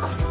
Bye.